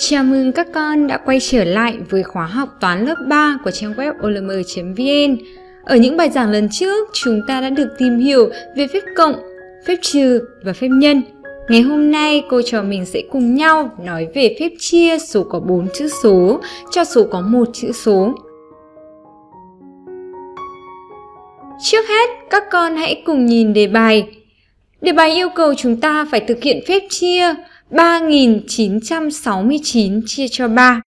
Chào mừng các con đã quay trở lại với khóa học toán lớp 3 của trang web olm.vn. Ở những bài giảng lần trước, chúng ta đã được tìm hiểu về phép cộng, phép trừ và phép nhân. Ngày hôm nay, cô trò mình sẽ cùng nhau nói về phép chia số có 4 chữ số cho số có một chữ số. Trước hết, các con hãy cùng nhìn đề bài. Đề bài yêu cầu chúng ta phải thực hiện phép chia 3969 chia cho 3.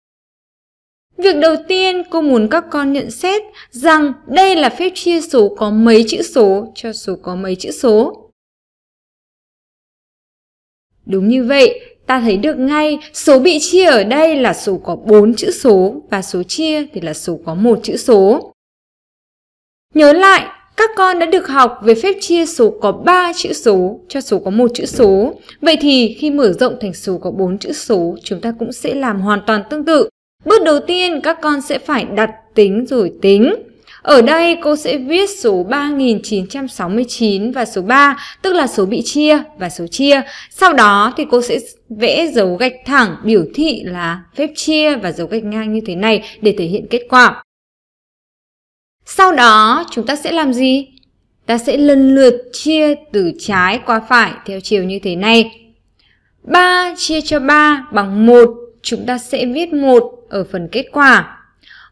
Việc đầu tiên cô muốn các con nhận xét rằng đây là phép chia số có mấy chữ số cho số có mấy chữ số. Đúng như vậy, ta thấy được ngay số bị chia ở đây là số có 4 chữ số và số chia thì là số có một chữ số. Nhớ lại, các con đã được học về phép chia số có 3 chữ số cho số có một chữ số. Vậy thì khi mở rộng thành số có 4 chữ số, chúng ta cũng sẽ làm hoàn toàn tương tự. Bước đầu tiên các con sẽ phải đặt tính rồi tính. Ở đây cô sẽ viết số 3969 và số 3, tức là số bị chia và số chia. Sau đó thì cô sẽ vẽ dấu gạch thẳng biểu thị là phép chia và dấu gạch ngang như thế này để thể hiện kết quả. Sau đó chúng ta sẽ làm gì? Ta sẽ lần lượt chia từ trái qua phải theo chiều như thế này. 3 chia cho 3 bằng 1, chúng ta sẽ viết 1 ở phần kết quả.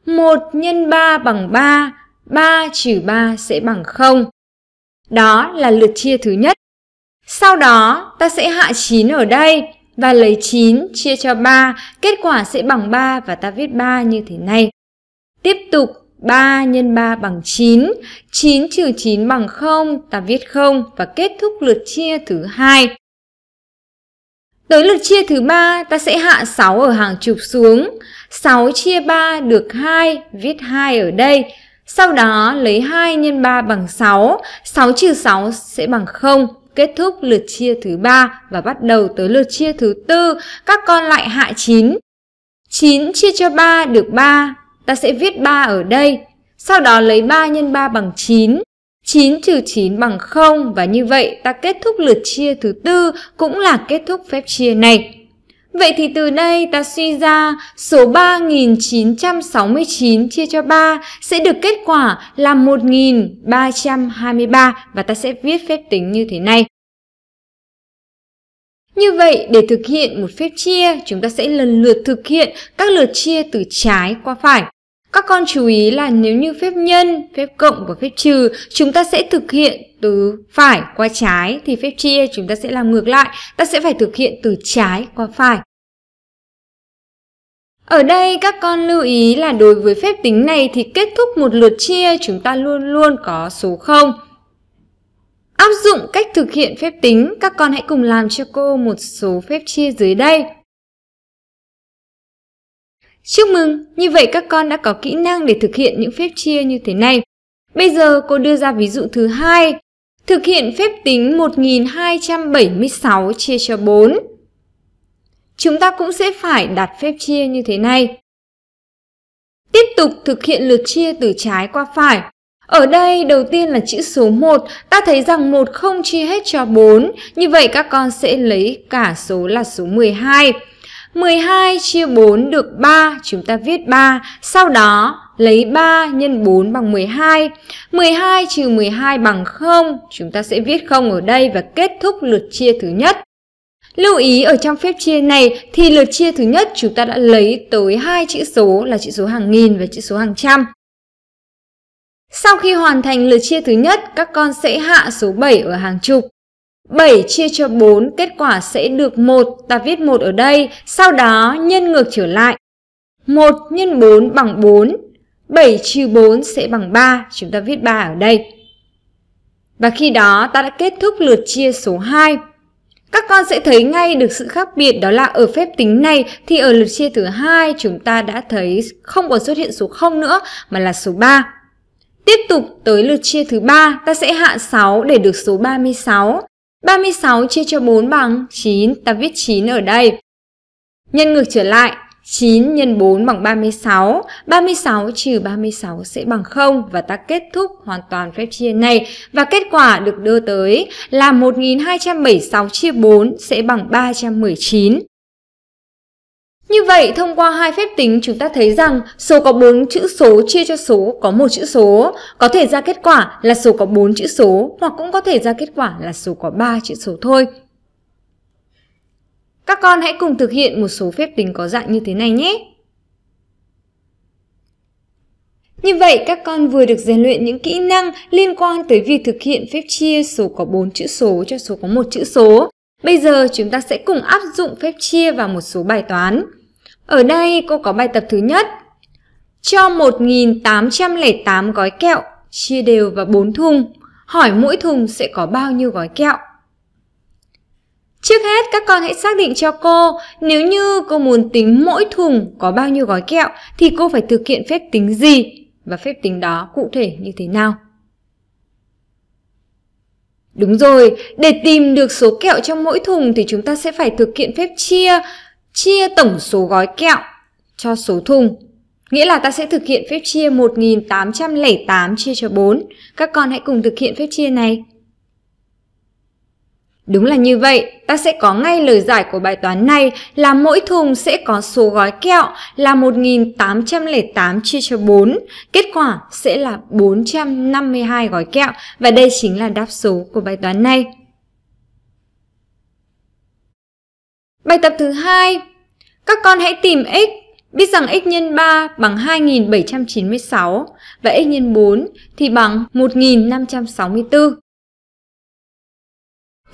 1 nhân 3 bằng 3, 3 trừ 3 sẽ bằng 0. Đó là lượt chia thứ nhất. Sau đó ta sẽ hạ 9 ở đây và lấy 9 chia cho 3, kết quả sẽ bằng 3 và ta viết 3 như thế này. Tiếp tục 3 x 3 bằng 9, 9 trừ 9 bằng 0, ta viết 0 và kết thúc lượt chia thứ hai. Tới lượt chia thứ ba, ta sẽ hạ 6 ở hàng chục xuống. 6 chia 3 được 2, viết 2 ở đây. Sau đó lấy 2 x 3 bằng 6, 6 trừ 6 sẽ bằng 0. Kết thúc lượt chia thứ ba và bắt đầu tới lượt chia thứ tư, các con lại hạ 9. 9 chia cho 3 được 3, ta sẽ viết 3 ở đây. Sau đó lấy 3 x 3 bằng 9. 9 trừ 9 bằng 0 và như vậy ta kết thúc lượt chia thứ tư cũng là kết thúc phép chia này. Vậy thì từ đây ta suy ra số 3969 chia cho 3 sẽ được kết quả là 1323 và ta sẽ viết phép tính như thế này. Như vậy, để thực hiện một phép chia, chúng ta sẽ lần lượt thực hiện các lượt chia từ trái qua phải. Các con chú ý là nếu như phép nhân, phép cộng và phép trừ, chúng ta sẽ thực hiện từ phải qua trái thì phép chia chúng ta sẽ làm ngược lại, ta sẽ phải thực hiện từ trái qua phải. Ở đây các con lưu ý là đối với phép tính này thì kết thúc một lượt chia chúng ta luôn luôn có số 0. Áp dụng cách thực hiện phép tính, các con hãy cùng làm cho cô một số phép chia dưới đây. Chúc mừng, như vậy các con đã có kỹ năng để thực hiện những phép chia như thế này. Bây giờ cô đưa ra ví dụ thứ hai. Thực hiện phép tính 1276 chia cho 4. Chúng ta cũng sẽ phải đặt phép chia như thế này. Tiếp tục thực hiện lượt chia từ trái qua phải. Ở đây đầu tiên là chữ số 1, ta thấy rằng 1 không chia hết cho 4, như vậy các con sẽ lấy cả số là số 12. 12 12 chia 4 được 3, chúng ta viết 3. Sau đó lấy 3 nhân 4 bằng 12. 12 trừ 12 bằng 0, chúng ta sẽ viết 0 ở đây và kết thúc lượt chia thứ nhất. Lưu ý ở trong phép chia này thì lượt chia thứ nhất chúng ta đã lấy tới hai chữ số là chữ số hàng nghìn và chữ số hàng trăm. Sau khi hoàn thành lượt chia thứ nhất, các con sẽ hạ số 7 ở hàng chục. 7 chia cho 4, kết quả sẽ được 1, ta viết 1 ở đây, sau đó nhân ngược trở lại. 1 nhân 4 bằng 4, 7 trừ 4 sẽ bằng 3, chúng ta viết 3 ở đây. Và khi đó ta đã kết thúc lượt chia số 2. Các con sẽ thấy ngay được sự khác biệt đó là ở phép tính này thì ở lượt chia thứ hai chúng ta đã thấy không còn xuất hiện số 0 nữa mà là số 3. Tiếp tục tới lượt chia thứ ba ta sẽ hạ 6 để được số 36. 36 chia cho 4 bằng 9, ta viết 9 ở đây. Nhân ngược trở lại, 9 nhân 4 bằng 36, 36 trừ 36 sẽ bằng 0 và ta kết thúc hoàn toàn phép chia này và kết quả được đưa tới là 1276 chia 4 sẽ bằng 319. Như vậy, thông qua hai phép tính chúng ta thấy rằng số có 4 chữ số chia cho số có một chữ số, có thể ra kết quả là số có 4 chữ số hoặc cũng có thể ra kết quả là số có 3 chữ số thôi. Các con hãy cùng thực hiện một số phép tính có dạng như thế này nhé. Như vậy, các con vừa được rèn luyện những kỹ năng liên quan tới việc thực hiện phép chia số có 4 chữ số cho số có một chữ số. Bây giờ chúng ta sẽ cùng áp dụng phép chia vào một số bài toán. Ở đây cô có bài tập thứ nhất. Cho 1.808 gói kẹo, chia đều vào 4 thùng. Hỏi mỗi thùng sẽ có bao nhiêu gói kẹo? Trước hết, các con hãy xác định cho cô, nếu như cô muốn tính mỗi thùng có bao nhiêu gói kẹo, thì cô phải thực hiện phép tính gì và phép tính đó cụ thể như thế nào. Đúng rồi, để tìm được số kẹo trong mỗi thùng thì chúng ta sẽ phải thực hiện phép chia, chia tổng số gói kẹo cho số thùng. Nghĩa là ta sẽ thực hiện phép chia 1808 chia cho 4. Các con hãy cùng thực hiện phép chia này. Đúng là như vậy, ta sẽ có ngay lời giải của bài toán này là mỗi thùng sẽ có số gói kẹo là 1808 chia cho 4. Kết quả sẽ là 452 gói kẹo và đây chính là đáp số của bài toán này. Bài tập thứ hai, các con hãy tìm x Biết rằng x nhân 3 bằng 2796 và x nhân 4 thì bằng 1564.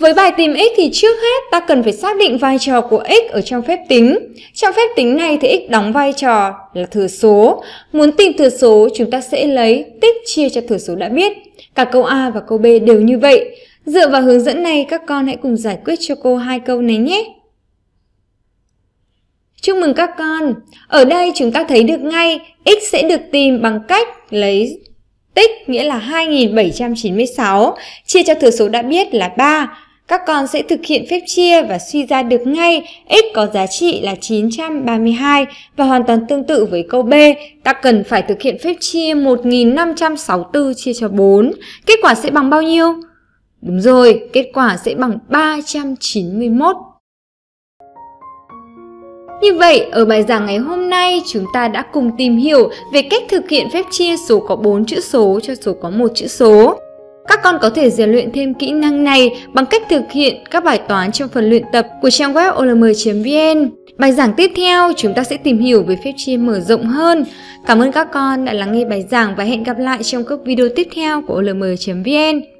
Với bài tìm x thì trước hết ta cần phải xác định vai trò của x ở trong phép tính. Trong phép tính này thì x đóng vai trò là thừa số. Muốn tìm thừa số, chúng ta sẽ lấy tích chia cho thừa số đã biết. Cả câu A và câu B đều như vậy. Dựa vào hướng dẫn này, các con hãy cùng giải quyết cho cô hai câu này nhé. Chúc mừng các con! Ở đây chúng ta thấy được ngay, x sẽ được tìm bằng cách lấy tích nghĩa là 2796 chia cho thừa số đã biết là 3 các con sẽ thực hiện phép chia và suy ra được ngay x có giá trị là 932 và hoàn toàn tương tự với câu B, ta cần phải thực hiện phép chia 1564 chia cho 4. Kết quả sẽ bằng bao nhiêu? Đúng rồi, kết quả sẽ bằng 391. Như vậy, ở bài giảng ngày hôm nay, chúng ta đã cùng tìm hiểu về cách thực hiện phép chia số có 4 chữ số cho số có một chữ số. Các con có thể rèn luyện thêm kỹ năng này bằng cách thực hiện các bài toán trong phần luyện tập của trang web olm.vn. Bài giảng tiếp theo, chúng ta sẽ tìm hiểu về phép chia mở rộng hơn. Cảm ơn các con đã lắng nghe bài giảng và hẹn gặp lại trong các video tiếp theo của olm.vn.